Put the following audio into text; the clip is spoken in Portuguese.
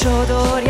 sodor